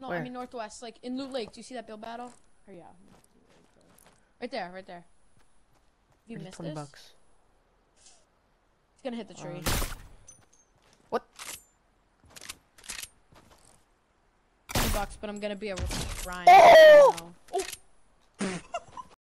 No, Where? I mean northwest, like in Loot Lake. Do you see that bill battle? Oh yeah. Right there, right there. You missed Twenty this, bucks. it's gonna hit the tree. Um, What? Twenty bucks, but I'm gonna be a Ryan. Oh!